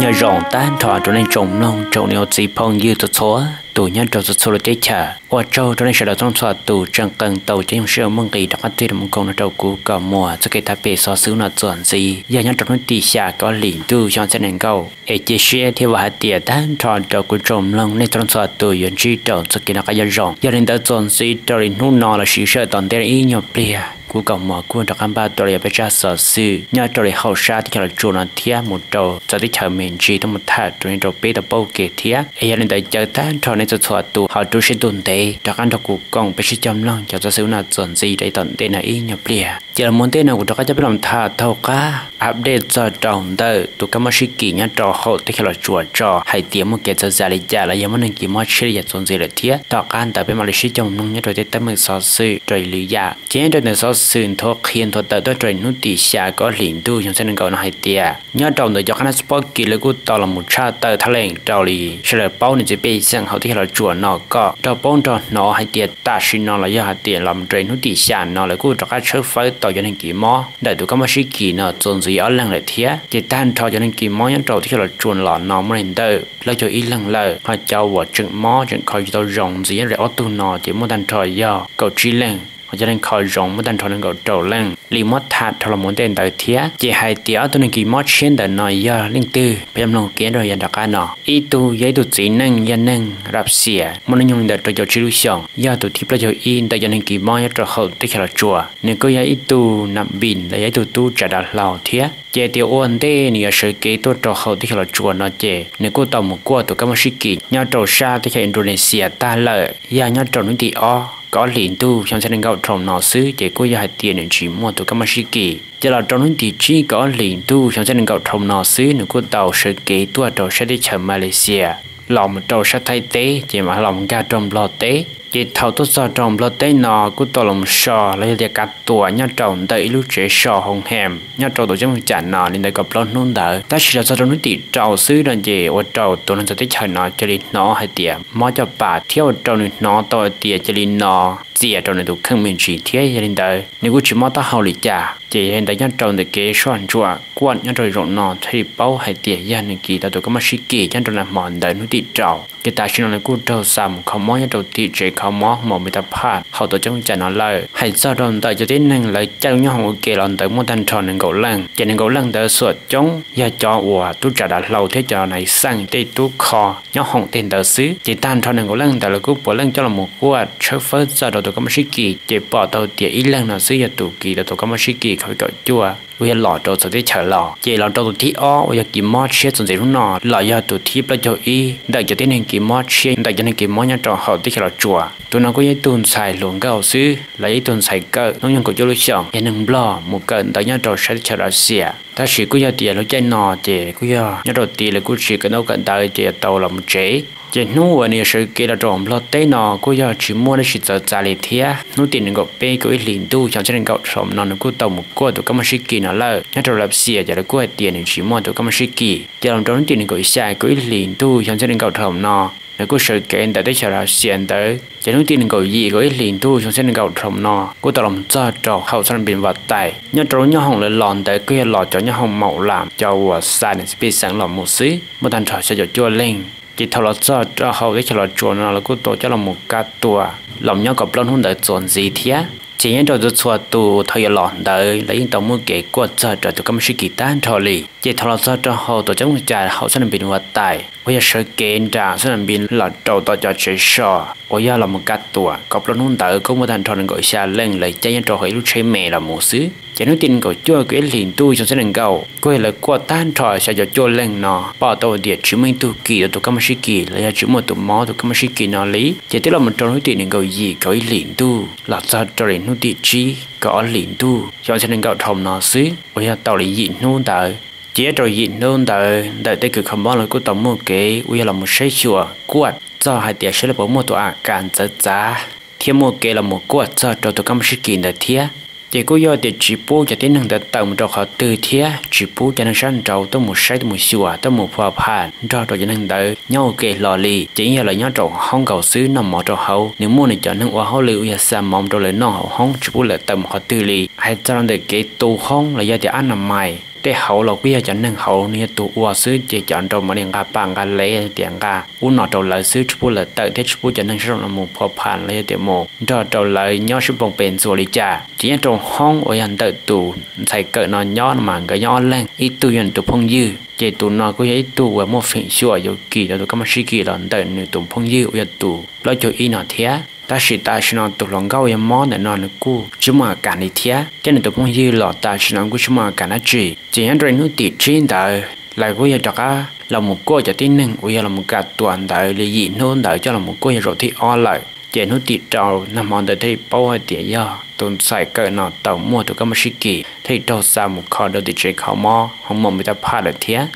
nhờ rộng tan thọ cho nên trồng nông, trồng nhiều gì phong như tụt số tụ nhân trồng tụt số là để chờ qua trâu cho nên sẽ được trong thọ tụ chẳng cần tàu cho những sự mong kỳ đặc biệt là mong công nó trâu cũ cả mùa, cho cái ta bề so sánh nó chuẩn gì. Giờ nhân trồng nó tỉ xả có lĩnh tu cho sẽ nên cầu ở chế xe thì và hạt tiền tan thọ trâu của trồng nông nên trong thọ tụ yên chi trồng, cho cái nó cái rộng. Giờ nên ta chuẩn gì trâu nên nung nó là sự sợ toàn đây ý nhập bia của cộng mò quân đặc ăn ba tổ lì bây giờ sở sư nhờ tổ lì hậu xa thì là chủ nó thía một đầu cho tới chờ mình chỉ trong một thả tổ nên đầu bê đầu bầu kể thía ấy nên tới chờ ta cho nên cho thua tù họ tu sẽ tồn tế đặc ăn đặc cú cộng bây giờ chăm lòng cho cho sư nào chuẩn gì để tận tế này ý nhập lìa chỉ là muốn tế nào cũng đặc cho biết làm thà thâu cá update cho trọng tờ tụ cái mà sĩ kỳ nhá trò hậu thì là chuột trò hay tiếng một cái cho gia lý gia là giống như cái mà chơi là chuẩn gì là thía đặc ăn tại bên mà sĩ chồng nông nhá rồi tới tâm mình sở sư rồi lý giả chỉ nên rồi sở sừng thọ khiên thọ tờ tới trời nút tỉ xa có liền tu trong sân cầu nó hay tia. Nhớ trọng tới cho khán sport kỳ lệ của tao là một cha tờ thà lệnh trào lì sẽ là bao nhiêu chỉ bị sang hậu thì là chùa nó có trâu bao trâu nó hay tia ta xin nó là do hay tia làm trời nút tỉ xa nó là của cho các chơi phải tao cho nên kỳ mò đại tụ cái mà sĩ kỳ nó dồn gì ở lần lại thía chỉ tan thọ cho nên kỳ mò nhớ trâu thì là chùa lọ nó mới đến tờ lấy cho ý lần lờ họ cháu và chừng mò chừng khỏi cho tao rộng gì rẻ ô tu nó thì muốn tan thọ do cầu chi lên họ cho nên khỏi rộng mới đành thôi nên gọi trầu lên li mót thạt cho là muốn tên tới thía. Chỉ hai tía, tôi nên kỳ mót xuyên đời nói do linh tư. Bây giờ lòng kiến rồi đặt cái nó ý tu, giấy tu chỉ năng, gia năng rập xỉa. Muốn nên dùng để cho cho chữ sòng do tu thiếp là cho in tại cho nên kỳ mót cho hậu tích là chùa. Nên có giấy tu nằm bìn là giấy tu tu trả đặt lào thía. Chế tiêu ổn thế nè sự kế tôi cho hậu tích là chùa nó chế nếu cô tàu một qua tụ các mà sĩ kỳ, nhau trầu xa là Indonesia ta lợi. Ya nhau trầu núi thì o có liền tu trong gia gạo trồng nọ xứ để cô gia tiền để chỉ mua từ các mà sĩ kỳ. Giờ là trong những địa chỉ có liền tu trong gia gạo trồng nọ xứ nếu cô tàu sự kỳ tua tàu sẽ đi chờ Malaysia. Lòng tàu sẽ thay tế, chỉ mà lòng ga trong lo tế chỉ thầu tốt cho trồng lo tế nọ cứ tàu lòng sò lấy để cắt tua nhau trồng tới lúc trẻ sò hồng hẻm nhau trồng tổ chức một chả nọ nên để gặp lo nôn đỡ. Ta chỉ là cho trong những địa trầu xứ là gì ở trầu tôi nên cho tới chờ nọ cho đi nọ hay tiệm mỗi cho bà thiếu trầu nó tôi tiệm cho đi nọ chỉ trầu này tụ không mình chỉ thiếu cho đình đời nếu cứ chỉ mất ta hầu lý trả chỉ hiện tại nhau trong để kế soạn chùa quan nhau rồi rộng nọ thì bao hay tiệt, gia nên kỳ ta tụ có mà sĩ kỳ nhau trong là mòn đời nó tị trầu. Cái ta chỉ nói cú trâu sầm không mó nhau trồng tị chế เขามอหมอมีตาพาดเขาตัวจังใจนอนเลยให้เจ้าโดนแต่จะที่นั่งเลยเจ้าย่องเกลอนแต่มุดันชอนหนึ่งกูลังจะหนึ่งกูลังแต่สวดจงอย่าจอวัวตุจัดเราเทจอในสั่งตีตุคอย่องหงเต็นแต่ซื้อจีตันชอนหนึ่งกูลังแต่เรากูปวดลังเจ้าละหมกวดเชฟเฟอร์เจ้าตัวก็ไม่ชิกีเจ็บปอดตัวเตียอีลังน่ะซื้อยาตุกีตัวก็ไม่ชิกีเขาเกาะจั่ว vì lọ trâu sợ thế chở lọ. Chỉ lọ trâu tụt thi o vì kỳ mót chết rồi lúc nọ. Lọ giờ tụt thi bây giờ y cho tiến hành kỳ mót chết đại cho nên kỳ mót nhà trò hậu thế chở lọ chùa. Tụi nó có những tuần xài luôn cái hậu sư là những tuần nó nhân của chú lúc xong nhà nâng blo một cái đại nhà trò sẽ chở lọ xìa. Ta chỉ cứ giờ tiền lúc chơi nọ thì cứ giờ nhà trò tiền là cứ chỉ cái nấu cận tay thì tàu là chế chỉ nu ở này sự kia là trộm lo tây nọ, cô giờ chỉ mua nó chỉ giờ trả lại thia nu tiền ngọc bê cô ấy liền tu cho trên ngọc trộm nó nó cô tàu một cô tụ cái sĩ kỳ nó lỡ nhớ trộm lập xìa, giờ là cô tiền chỉ mua tụ cái sĩ kỳ. Giờ làm trộm tiền ngọc xài cô ấy liền tu cho trên ngọc trộm nó nếu cô sự kiện tại tới chờ là xiên tới chỉ nói tiền gọi gì gọi liền tu trong trên gạo trộm nọ. Cô ta làm cho trò hậu sang biển vật tài nhớ trốn nhớ hồng lại lòn tới kia lò cho nhớ hồng màu làm, cho vợ sai nên bị sáng làm một xí một thằng trò sẽ cho chua lên chỉ thầu là cho cho hậu cái là chuột nào là cô tổ cho là một cá tua à? lòng nhau gặp lon hôn đợi chuột gì thế chỉ nhớ cho cho tu thay lọn đợi, lấy tàu mua kế của cho cho tu cầm sĩ kỳ tan thọ lì. Chỉ thầu là cho cho hậu tổ trong trả hậu sang bình vật tài. Bây giờ sự kiện trà sang bình là trâu tổ cho chế sò. Bây giờ là một cá tua gặp à? lớn hơn đợi có một thằng thọ gọi xa lên, lấy chỉ nhớ cho hơi lúc chơi mẹ là một xứ chỉ nói tin của chúa cái liền tu trong sẽ nên cầu coi là qua tan trò sẽ cho chúa lên nó bảo tàu địa chỉ mình tu kỳ tu cam sĩ kỳ. Là chỉ một tu mò tu cam sĩ kỳ nó lý. Chỉ tức là một trong nói tiền cầu gì cầu liền tu là sao cho liền nói địa chỉ có liền tu cho sẽ nên cầu thầm nó xứ. Bây giờ tàu lý gì nôn tại chỉ rồi gì nôn tại đợi tới cực không bao lâu cũng tổng một cái bây giờ là một sai chùa, quạt. Do hai tiệt sẽ là bốn một tổ à cản giá. Giá thiên một cái là một quạt do cho tu cam sĩ kỳ là thiết chỉ có do để chỉ bố cho tiến hành để tổng cho họ từ thiết chỉ bố cho nên sáng trâu tới một sai một sửa tới một phò phản cho cho nên đợi nhau kề lò lì chỉ như là nhau trâu không cầu xứ, nằm mỏ cho hậu nếu muốn để cho nên qua hậu lưu ya sa mong cho lấy nó hậu không chỉ bố là tổng họ từ lì. Hay cho nên để cái tu không là do để ăn nằm mày để hậu là quý cho nên hậu nên tụ ua sứ chỉ chọn trong mà nên cả bằng cả lê tiền cả u nọ trâu lợi sứ chú là tự, thế chú cho nên trong là một phò phản lấy tiền mô cho trong lợi nhớ sứ bông bền rồi lý cha chỉ trong hong ở anh tự tụ thầy cỡ nó nhớ mà cái nhớ lên. Ít tu yên tụ phong dư. Chỉ tụ nó có giấy tụ và một phỉnh sửa dầu kỳ là tụ các mà sĩ kỳ là tự nữ tụ phong dư ở tụ lo cho ý nọ thế ta chỉ ta chỉ nó tụ lòng gạo em món để nó được cu chứ mà cả đi thế cho nên tụ phong như lọ ta chỉ nó cũng chứ mà cả nó chỉ. Chỉ anh rồi nó tiệt trên đời lại có giờ cả, là một cô cho tin nâng bây giờ là một cả tuần đời là gì nôn đời cho là một cô rồi thì o lại. Chỉ nó tiệt trâu nằm mòn đời thì bao hay tiệt giờ tụi sai cỡ nó tàu mua tụi cái mà sĩ kỳ thì đâu xa một kho đâu thì chơi khảo mò. Không mong người ta phá được thế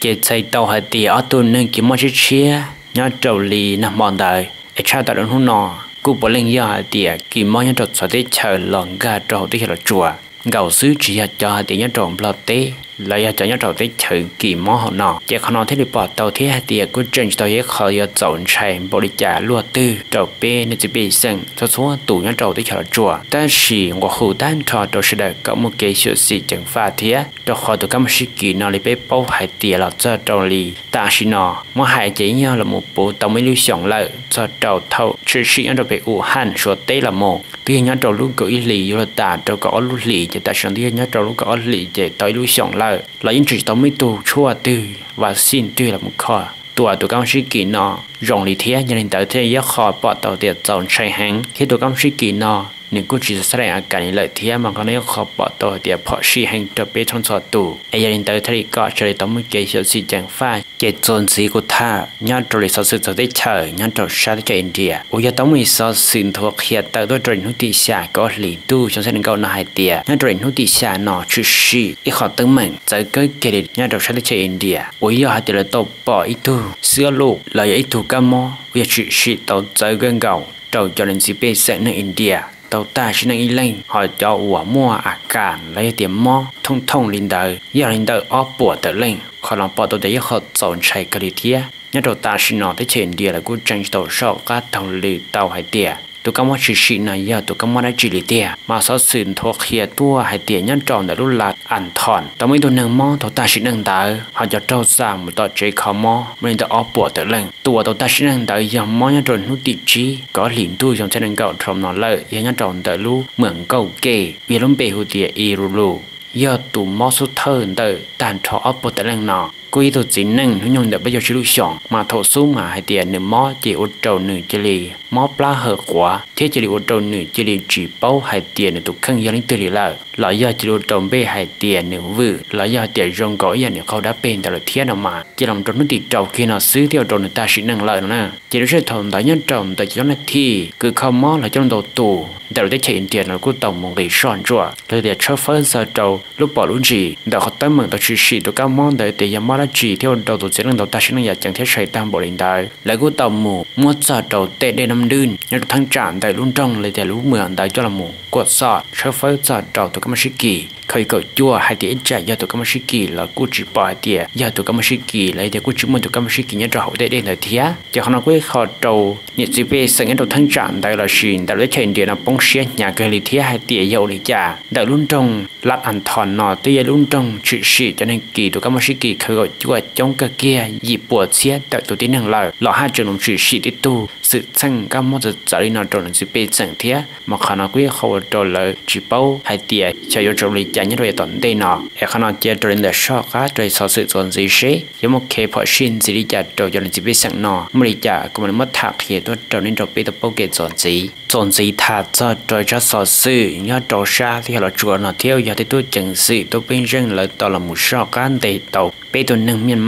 chỉ xây tàu hay tiệt ở tụi nâng kiếm mua chiếc chia. Nhớ trâu lì nằm mòn đời ai cha ta đến hôn nọ cú bỏ lên giờ tiệt kỳ mò nhân trọt sợ tế chờ lòng gà trâu tới khi là chùa. Gạo sứ chỉ cho tiệt nhớ trâu lọt tế lấy cho nhau đầu tới chơi kỳ mò họ nọ. Chỉ không nói thế được bỏ tàu thế hai tiệt của trên tàu hết khó yêu dọn chạy. Bỏ đi trả lúa tư đầu bê nên chỉ bị sưng cho số tủ nhau đầu tới chờ chùa. Ta chỉ ngõ khu tan trò đầu sẽ được có một cái sự gì chẳng pha thế trò họ tụ các một sự kỳ nó lấy bê bao hai tiệt là cho đầu lì. Ta chỉ nọ mà hai chỉ nhau là một bộ tàu mới lưu sống lại cho đầu thâu chỉ sự nhau đầu bê u hàn, số tây là một. Tuy nhiên nhau đầu luôn có ý lì rồi ta đầu có lũ lì chỉ ta sống tuy nhiên nhau đầu luôn có lì chỉ tới lưu sống lại เราเรายิ่งจุดต้องไม่ตัวชั่วตื้อว่าสิ้นตื้อละมุขอตัวตัวกำชิกินอรองลีเทียยันเตอเทียยะคอปอดเตอเตียจอนใช้แหงคิดตัวกำชิกินอ những cô chỉ sẽ là cái lợi thế mà con nếu khó bỏ tổ tiệt bỏ sĩ hành cho về trong sọ tù ai nhân hình tới thế có chơi tao mới kế hiệu sĩ chẳng pha kế dọn gì của ta nhớ trò lý sao sự tới tới chờ nhớ trò sát cho India ôi giờ tao mới sao xin thuộc hiện tại tôi trò nút tì xa có lý tu trong sẽ nên câu nó hai tiệt nhớ trò nút tì xa nó chỉ sĩ ít khó tương mình tới cái kế nhớ trò sát cho India. Ôi giờ hai tia là tổ bỏ ít tu xưa lục là ít tu cam mò ôi giờ chỉ sĩ tổ tới gần cầu trâu cho nên chỉ bên sẽ nơi India. Tàu ta chỉ nên lên họ cho ủa mua à cản lấy tiền mò thông thông linh đời giờ linh đời ở bùa tới lên họ làm bỏ tàu để họ dọn chạy cái gì nhớ đầu ta chỉ nói tới chuyện địa là cũng tranh tàu sau các tàu lì tàu hải địa tụ cái món chỉ chỉ này giờ tụ cái món đã chỉ lý tia mà sao xin thuộc hiện tua hải địa nhân tròn đã lúc lạt ăn thòn tao mới tụ nâng mò tụ ta chỉ nâng đỡ họ cho trâu xa một tọt chế khó mò mình tụ ốp bùa tới lên tụ tụ ta chỉ nâng đỡ giờ mò nhân tròn nút địa chi có liền tu trong trên nâng cậu trong nó lợi giờ nhân tròn đỡ lu mượn câu kê vì lúc bề hụt địa y ru lu giờ tụ mò số thơ đỡ tàn trò ốp bùa tới lên nọ quy tổ chỉ năng nó nhung được bây giờ chỉ lúc chọn mà thổ số mà hai tiền nửa mó chỉ ô trâu nửa chỉ lì mó pla hở quả thế chỉ lì ô trâu nửa chỉ lì chỉ bao hai tiền nửa tụ khăn gia linh từ lì là lỡ do chỉ ô trâu bê hai tiền nửa vự lỡ giờ tiền rong gói giờ nửa khâu đã bên tại là thiên nào mà chỉ làm trâu nó tiệt trâu khi nào xứ theo trâu nửa ta chỉ năng lợi nữa chỉ lúc sẽ thầm tại nhân trâu tại chỉ nó thi cứ khâu mó là trong đầu tù tại là chạy tiền là của tổng một cái son chua lời để cho phân giờ trâu lúc bỏ luôn gì đã có tới mừng tao chỉ chỉ tụ cao món để để mó chỉ theo đầu tổ chức đầu ta sẽ năng chẳng thiết xảy tam bộ linh đại lại của tàu mù mua sợ đầu tệ để năm đun nhưng thăng trạng tại luôn trong lấy tài lũ mượn tại cho là mù quật sợ cho phân sợ đầu tụ sĩ kỳ khởi cầu chua hai tiếng chạy giờ tụ sĩ kỳ là cú chỉ bỏ tiền giờ tụ sĩ kỳ lại để cú chỉ muốn tụ sĩ kỳ nhớ đầu để để là thía. Cho họ nói quê họ đầu nhiệt gì về sang đầu thân trạng tại là xin tại lấy chạy điện là bông xe nhà cái lý thía hai tiếng dầu lý trả tại luôn trong, lát ăn thòn nọ tới luôn trong chữ sĩ cho nên kỳ tụ sĩ kỳ khởi cầu chua trong cái kia, dịp bùa xe tại tụ tiếng hàng lợi. Lọ hai trường đồng chữ sĩ đi tu, sự sang các món vật giá đi nào trong sự bê sang thía. Mà khả năng quý khẩu trò là chỉ bao hai tiền cho yêu trong lý trả nhất rồi tận đây nọ e khả năng chia trong là sọ cá trời sau sự tổn gì sẽ giống một kế phò xin gì đi trả trò cho nên sự bê sang nọ mà đi trả cũng mất thạc hiện tôi trò nên trò biết tập bao kể tổn gì tổn gì thà cho trời cho sau sự nhớ trò xa thì là chùa nó theo giờ thì tôi chẳng sự tôi bên riêng là tao là một sọ cá để tàu bê tôi nâng miên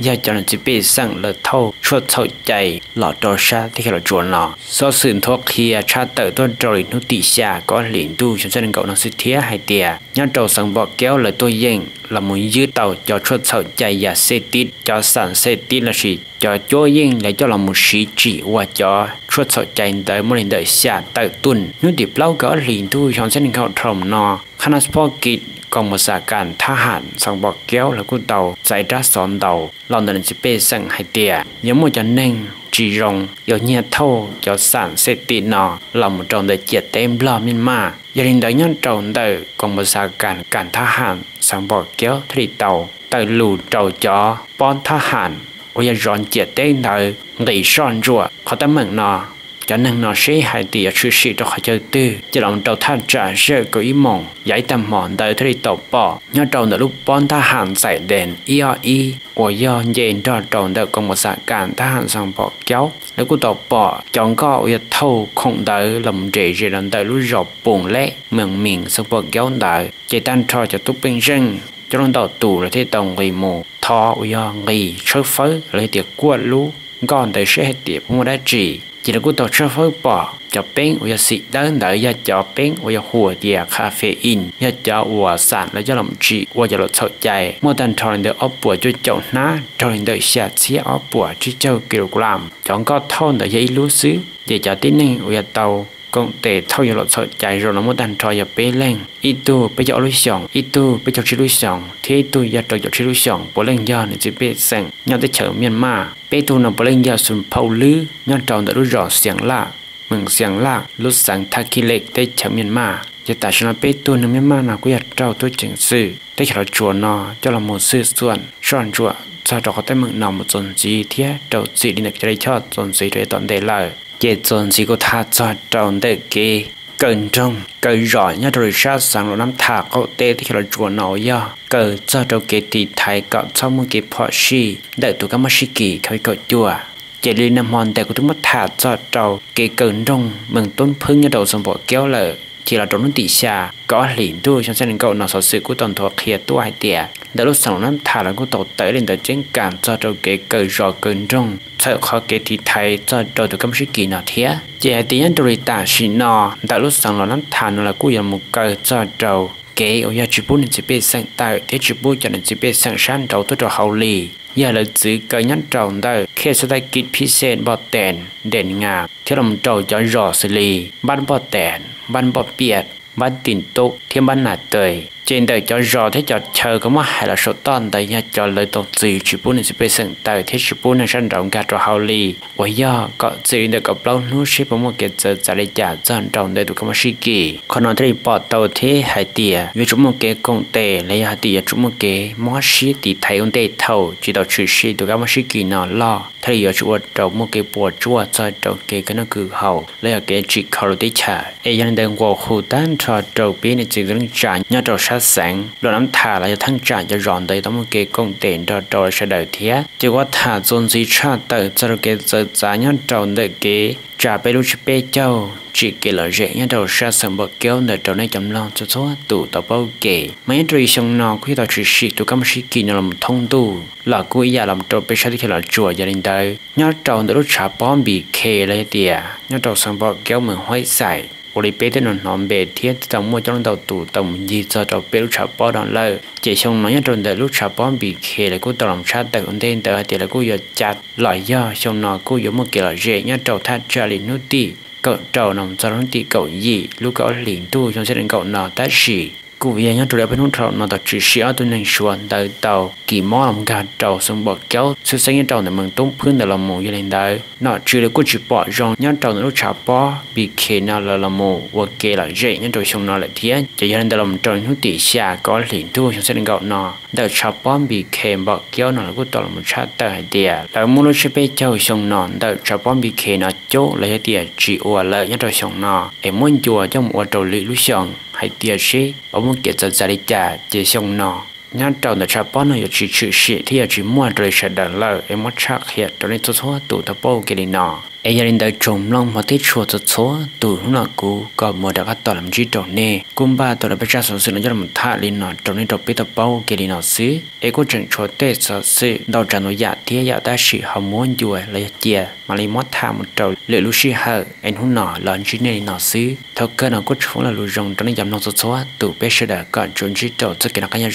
giờ cho nên chỉ biết sang là thâu chuột thâu chạy lọ đồ xa, thì khi là chuồn lọ sau sự thuốc khi à, cha tự tôi rồi nó tỉ xa, có liền tu cho nên cậu nó sẽ thiết hai tiề nhau trâu sang bỏ kéo là tôi dành là muốn dư tàu cho chuột thâu chạy và xe tít, cho sản xe tít là gì cho cho yên lại cho là một sĩ chỉ và cho. Chuột thâu chạy tới một lần đợi xa tự tuần. Nếu điệp lâu có liền tu cho nên cậu trồng nó khả năng sport kit còn một xã cản tha hạn sang bọc kéo là cú tàu giải ra sọn đầu lòng đần chỉ bê sang hai tia nhớ một cho nên chỉ rong yo nhẹ thâu cho sản sẽ tị nọ. Lòng một tròn để chết tem lo miên ma gia đình đã nhân tròn đời còn một xã cản cản tha hạn sang bọc kéo thì tàu. Từ lù trầu chó bon tha hạn ôi rọn chết tên đời nghỉ son ruột khó tâm mừng nọ cho nên nó sẽ hai tỷ sự sự cho họ chơi tư chỉ lòng đầu than trả sợ của ý mộng giải tâm mòn tới thế tổ bỏ nhớ đầu nửa lúc bọn ta hàng giải đèn i o của do nhìn cho đầu nửa còn một xã cản ta hàng sang bỏ kéo nếu cô tổ bỏ chọn có ở thâu không đợi lầm rễ rễ lần tới lúc rộp buồn lẽ mừng miệng sang bỏ kéo đợi chỉ tan cho cho túc bên rừng cho nên đầu tù là thế tổng người mù thọ uy do nghỉ sơ phớ lấy tiệc quật lú còn tới sẽ tiệc không đã chỉ chỉ là cú tổ chức phơi bỏ. Cho bên và sĩ đơn đợi ya cho bên và hùa địa cà phê in. Ya cho hùa sản là cho lòng trị và cho lột sợi chạy. Mỗi lần thằng được ốp bùa cho chậu ná thằng được xe xe ốp bùa chỉ cho kg chọn có thôn đợi giấy lúa xứ để cho tín năng và tàu. Công tệ thâu giờ lột sợi chạy rồi nó muốn đàn trò giờ bê lên ít tu bây giờ lối sòng ít tu bây giờ chỉ lối sòng thế tu giờ trò giờ chỉ lối sòng bố lên giờ này chỉ bê sang nhau tới chợ miền ma bê tu nó bố lên giờ sùn phâu lư nhau tròn đã lối rõ xiang lạ mừng xiang lạ lúc sáng thà kỳ lệ tới chợ miền ma chỉ tại sao bê tu nó miền ma nào cũng giờ trâu tôi chỉnh sự tới chợ chùa nó cho là một sự xuân xuân chùa cho trò có tới mừng nào một tuần gì thế trâu gì đi được cho đây cho tuần gì để tuần để lời chế dồn chỉ có thà cho tròn để kê cần trong cờ rõ nhất rồi sao sáng lúc năm thả có tê thì là chùa nói ya cờ cho đâu kê thì thái cọ trong một cái phò xì đợi tụi các mắt xì kỳ khơi cọ chùa chế lên năm hòn để của chúng mất thả cho trâu kê cần trong mừng tôn phương như đầu sông bỏ kéo lợ chỉ là trong tỷ xa có liền tu trong gia cậu nó sở sự của toàn thuộc kia tu hai tiệt đã lúc sau năm thả là của tổ tới lên tới trên cảm cho trâu kế cờ rò cơn trong sợ khó kế thì thay cho trâu từ công sĩ kỳ nọ thế chỉ hai tiếng tôi ta sĩ nọ đã lúc sau năm thả nó là của dòng một cờ cho trâu kế. Ở nhà chỉ bốn chỉ biết sang tại thế chỉ bút cho nên chỉ biết sang sáng trâu tôi cho hậu lì. ยาเลืยซื้อกันยันเจ้าได้เคสได้กิจพิเศษบ่แตนเด่นงามที่ลำเจ้าจะรอสลีบ้านบ่แตนบ้านบ่เปียดบ้านตินตุกที่บ้านหนาเตย trên đời cho rõ thế cho chờ có mà hay là số toàn đời nhà cho lời tổng gì chỉ bốn sẽ bị sừng đời thế chỉ bốn này sanh rộng cả cho hậu lì. Vậy do, có gì được gặp lâu nhiêu sẽ có một cái giờ trả lời trả dần trong đời tụ có một sự kỳ còn nói thì bỏ tàu thế hai tiệt vì chúng một cái công tệ, lấy hai tiệt chúng một cái món sĩ thì thấy ông tệ thầu, chỉ đạo chữ sĩ tụ có một sự kỳ nào lo. Thế giờ chúa trong một cái bộ chúa cho trong cái cái nó cứ hậu lấy cái chỉ khẩu để trả ai nhận đang qua khu tan cho trong bên này chỉ đứng trả nhớ trong sát sáng. Rồi nắm thả lại thăng trả cho rọn tới tấm một cái công tiền cho trong sẽ đời thế. Chỉ có thả dồn gì trả tới cho cái giờ giá nhau trong để cái trả bê lúc bê châu. Chỉ kể là dễ nhá, đầu ra sầm bậc kéo, nợ trâu này chấm lo cho số tụ tàu bao kể. Mấy rồi xong nó khi tàu chỉ sĩ tụ cam sĩ kỳ nó làm thông tu là cô ý làm trâu bê sát thì là chùa gia đình đời nhá trâu nợ lúc trả bom bị kề lấy tiền nhá trâu sầm bậc kéo mình hoài xài của lý bế thế nó nó bề thiết tổng mua trong đầu tủ tổng gì cho cho bế lúc chạp bó đón lơ chỉ xong nói nhất trong đời lúc chạp bó bị khề là cô tổng sát tật ổn tên tờ thì là cô giờ chặt loại do xong nó cô giống một kiểu là dễ nhá trầu thắt trả lý nút tì cậu trầu nằm cho nó tì cậu gì lúc cậu liền tu xong sẽ đến cậu nó tát xỉ cụ về nhá tụi bên hút trâu nó tập chỉ sĩ ở tôi nên xuân tới tàu kỳ mò làm gà trâu xong bỏ kéo xuất sinh trâu này mừng tung phương để làm mù như lên đấy nó chỉ là cô chỉ bỏ rong nhá trâu nó chả bỏ. Bị kề nào là làm mù và kề là dễ nhá trâu xong nó lại thiên chỉ gia đình làm trâu nó tỉ xa có liền tu trong gia đình cậu nó đợt chả bỏ, bị kề bỏ kéo nó là cô tao làm chát tới hai tia là mua nó sẽ bị châu xong nó đợt chả bỏ, bị kề nó chỗ là hai chỉ ủa lợi nhá trâu xong nó em muốn chùa trong một trâu lì lúc xong hay tia sĩ ông muốn cái giờ gia trả chỉ xong nó nhá trâu nó chả bón nó chỉ chữ sĩ thì chỉ mua rồi sẽ đỡ lợi em mất chắc hiện cho nên tôi thua tụ tập bao cái nó ai gia đình đời trồng long mà thích chùa tôi thua tụ lúc nào cũ, có một đặc tọa làm gì trồng nè. Cũng ba tọa là bây giờ sản xuất nó cho làm thả lên nọ cho nên trồng biết tập bao cái nọ xứ em có chuyện dạ dạ chùa tết sợ xuất đầu trận nó giả thì giả ta sĩ hầm muốn chùa là chia mà lấy mất thả một trâu lệ lúc sĩ hở em hôm nọ, lợn chỉ nên nọ xứ thôi cơ nó có chỗ là lùi rồng cho nên giảm nó tôi thua tụ bây giờ đã có chuẩn chi trồng cho cái nó cái nhà